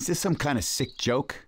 Is this some kind of sick joke?